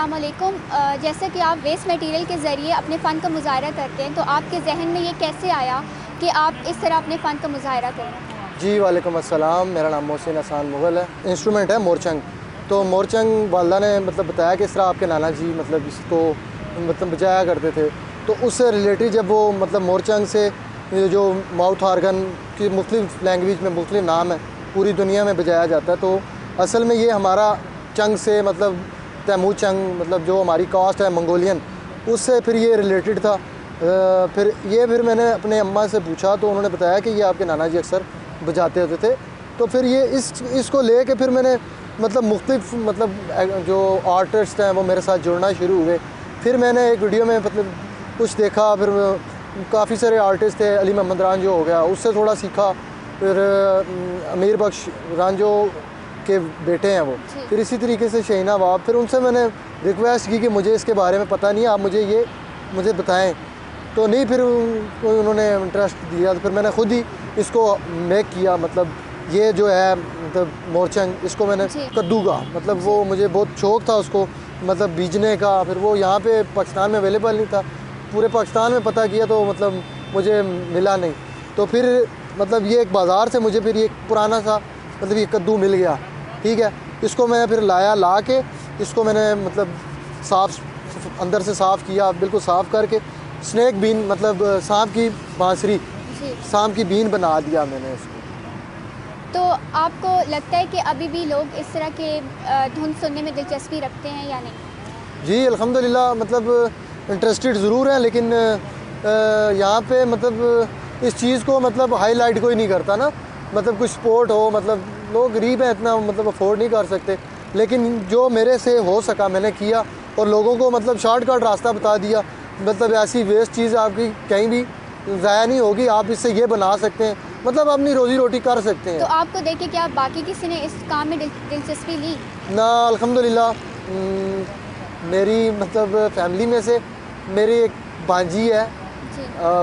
अस्सलाम वालेकुम अ, जैसे कि आप वेस्ट मटेरियल के ज़रिए अपने फ़न का मुजाहरा करते हैं तो आपके जहन में ये कैसे आया कि आप इस तरह अपने फ़न का मुजाहरा करें जी वालेकुम अस्सलाम। मेरा नाम मोहसिन हसान मुग़ल है। इंस्ट्रूमेंट है मोरचंग। तो मोरचंग वालदा ने मतलब बताया कि इस तरह आपके नाना जी मतलब इसको मतलब बजाया करते थे। तो उससे रिलेटेड जब वो मतलब मोरचंग से जो माउथ आर्गन की मुख्तलिफ़ लैंग्वेज में मुख्तलिफ़ नाम है पूरी दुनिया में बजाया जाता है तो असल में ये हमारा चंग से मतलब तैमूर चंग मतलब जो हमारी कास्ट है मंगोलियन, उससे फिर ये रिलेटेड था। फिर ये फिर मैंने अपने अम्मा से पूछा तो उन्होंने बताया कि ये आपके नाना जी अक्सर बजाते होते थे। तो फिर ये इस, इसको ले के फिर मैंने मतलब मुख्तलिफ़ मतलब जो आर्टिस्ट हैं, वो मेरे साथ जुड़ना शुरू हुए। फिर मैंने एक वीडियो में मतलब कुछ देखा, फिर काफ़ी सारे आर्टिस्ट थे, अली मोहम्मद रांझो हो गया, उससे थोड़ा सीखा। फिर अमीर बख्श रांझो के बेटे हैं वो। फिर इसी तरीके से शहीना वाब फिर उनसे मैंने रिक्वेस्ट की कि मुझे इसके बारे में पता नहीं है आप मुझे ये मुझे बताएँ। तो नहीं फिर उन्होंने इंटरेस्ट दिया तो फिर मैंने खुद ही इसको मेक किया मतलब ये जो है मतलब मोरचंग इसको मैंने। कद्दू का मतलब वो मुझे बहुत शौक था उसको मतलब बीजने का। फिर वो यहाँ पे पाकिस्तान में अवेलेबल नहीं था पूरे पाकिस्तान में पता किया तो मतलब मुझे मिला नहीं। तो फिर मतलब ये एक बाज़ार से मुझे फिर ये पुराना सा मतलब ये कद्दू मिल गया। ठीक है? इसको मैंने फिर लाया ला के इसको मैंने मतलब साफ़ अंदर से साफ़ किया बिल्कुल साफ़ करके। स्नैक बीन मतलब सांप की बांसुरी सांप की बीन बना दिया मैंने इसको तो आपको लगता है कि अभी भी लोग इस तरह के धुन सुनने में दिलचस्पी रखते हैं या नहीं? जी अल्हम्दुलिल्लाह मतलब इंटरेस्टेड ज़रूर हैं लेकिन यहाँ पे मतलब इस चीज़ को मतलब हाईलाइट कोई नहीं करता ना। मतलब कुछ स्पोर्ट हो मतलब लोग गरीब हैं इतना मतलब अफोर्ड नहीं कर सकते। लेकिन जो मेरे से हो सका मैंने किया और लोगों को मतलब शॉर्टकट रास्ता बता दिया मतलब ऐसी वेस्ट चीज़ आपकी कहीं भी ज़ाया नहीं होगी आप इससे ये बना सकते हैं। मतलब अपनी रोज़ी रोटी कर सकते हैं। तो आपको देखे क्या बाकी किसी ने इस काम में दिल, दिलचस्पी ली? ना अल्हम्दुलिल्लाह हम्म, मेरी मतलब फैमिली में से मेरी एक बांजी है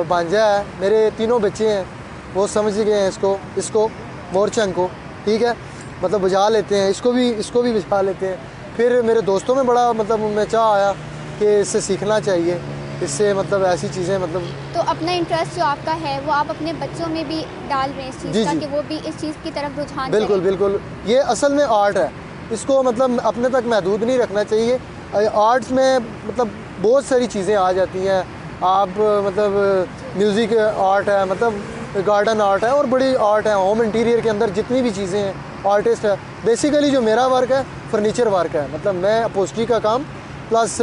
भांजा है मेरे तीनों बच्चे हैं। वो समझ गए हैं इसको इसको मोरचंग को ठीक है? मतलब बुझा लेते हैं इसको भी इसको भी बजा लेते हैं। फिर मेरे दोस्तों में बड़ा मतलब उनमें चाह आया कि इससे सीखना चाहिए इससे मतलब ऐसी चीज़ें मतलब तो अपना इंटरेस्ट जो आपका है वो आप अपने बच्चों में भी डाल रहे हैं इस चीज़ का। कि वो भी इस चीज़ की तरफ़ रुझान बिल्कुल बिल्कुल। ये असल में आर्ट है। इसको मतलब अपने तक महदूद नहीं रखना चाहिए। आर्ट्स में मतलब बहुत सारी चीज़ें आ जाती हैं। आप मतलब म्यूज़िक आर्ट है मतलब गार्डन आर्ट है और बड़ी आर्ट है होम इंटीरियर के अंदर जितनी भी चीज़ें हैं आर्टिस्ट है बेसिकली जो मेरा वर्क है फर्नीचर वर्क है। मतलब मैं अपोस्ट्री का काम प्लस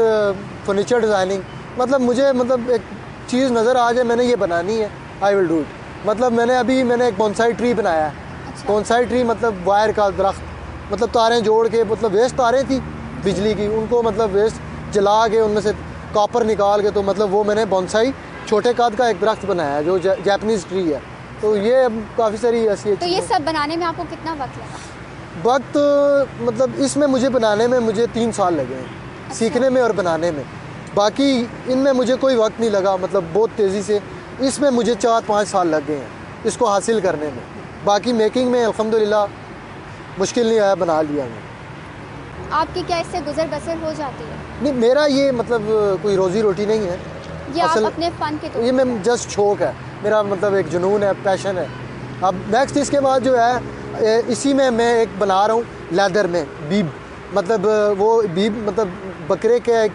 फर्नीचर डिज़ाइनिंग मतलब मुझे मतलब एक चीज़ नज़र आ जाए मैंने ये बनानी है आई विल डू इट मतलब मैंने अभी मैंने एक बोनसाई ट्री बनाया है। अच्छा। कौनसाई ट्री मतलब वायर का दरख्त मतलब तारें जोड़ के मतलब वेस्ट तारें थी बिजली की उनको मतलब वेस्ट जला के उनमें से कॉपर निकाल के तो मतलब वो मैंने बोनसाई छोटे काद का एक दरख्त बनाया है जो जैपनीज़ ट्री है। तो ये काफ़ी सारी ऐसी तो ये सब बनाने में आपको कितना वक्त लगा? वक्त मतलब इसमें मुझे बनाने में मुझे तीन साल लगे हैं अच्छा। सीखने में और बनाने में। बाकी इनमें मुझे कोई वक्त नहीं लगा मतलब बहुत तेज़ी से। इसमें मुझे चार पाँच साल लग गए हैं इसको हासिल करने में। बाकी मेकिंग में अल्हम्दुलिल्लाह मुश्किल नहीं आया बना लिया मैं। आपकी क्या इससे गुजर बसर हो जाती है? नहीं मेरा ये मतलब कोई रोज़ी रोटी नहीं है। ये आप असल- अपने फ़न के ये मैं जस्ट शौक है। मेरा मतलब एक जुनून है पैशन है। अब नेक्स्ट इसके बाद जो है इसी में मैं एक बना रहा हूँ लेदर में बीब मतलब वो बीब मतलब बकरे के एक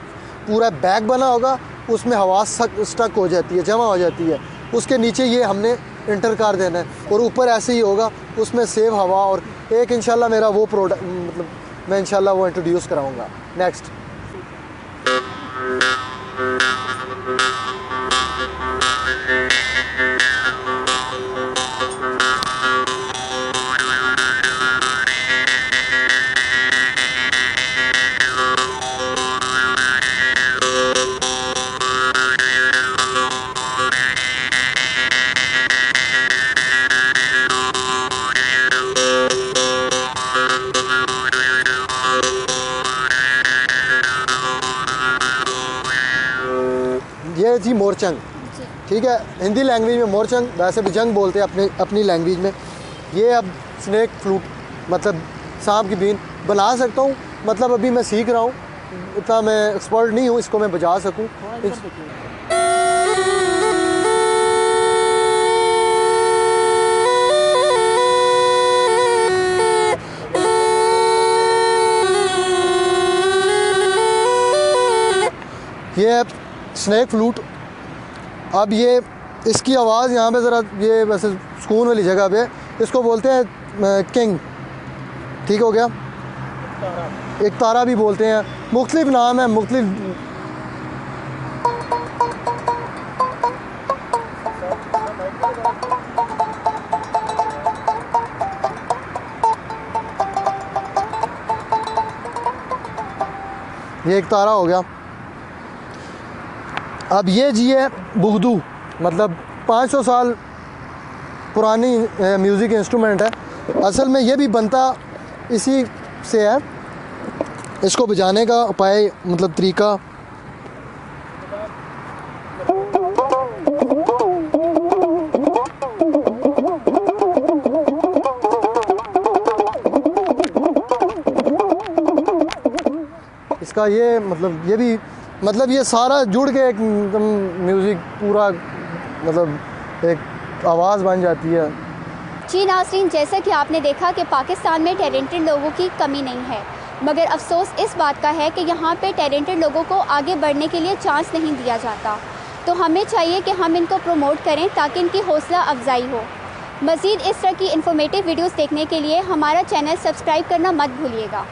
पूरा बैग बना होगा उसमें हवा स्टक हो जाती है जमा हो जाती है। उसके नीचे ये हमने इंटर कर देना है और ऊपर ऐसे ही होगा उसमें सेव हवा और एक इंशाल्लाह मेरा वो प्रोडक्ट मतलब मैं इंशाल्लाह वो इंट्रोड्यूस कराऊँगा। नेक्स्ट ये ठीक है, हिंदी लैंग्वेज में मोरचंग वैसे भी जंग बोलते हैं अपने, अपनी लैंग्वेज में। ये अब स्नैक फ्लूट मतलब सांप की बीन बना सकता हूँ मतलब अभी मैं सीख रहा हूँ, इतना मैं एक्सपर्ट नहीं हूँ, इसको मैं बजा सकूँ। ये है स्नैक फ्लूट अब ये, इसकी आवाज़ यहाँ पे ज़रा, ये वैसे सुकून वाली जगह पे, इसको बोलते हैं किंग ठीक हो गया? एक तारा भी बोलते हैं। मुख्तलिफ़ नाम है, मुख्तलिफ़ ये एक तारा हो गया। अब ये जी है बुगदू मतलब 500 साल पुरानी म्यूज़िक इंस्ट्रूमेंट है। असल में ये भी बनता इसी से है। इसको बजाने का उपाय मतलब तरीका। इसका ये मतलब ये भी मतलब ये सारा जुड़ के एक म्यूज़िक पूरा मतलब एक आवाज़ बन जाती है। जी नासरीन जैसा कि आपने देखा कि पाकिस्तान में टैलेंटेड लोगों की कमी नहीं है, मगर अफसोस इस बात का है कि यहाँ पे टैलेंटेड लोगों को आगे बढ़ने के लिए चांस नहीं दिया जाता। तो हमें चाहिए कि हम इनको प्रमोट करें ताकि इनकी हौसला अफजाई हो। मज़ीद इस तरह की इन्फॉर्मेटिव वीडियोस देखने के लिए हमारा चैनल सब्सक्राइब करना मत भूलिएगा।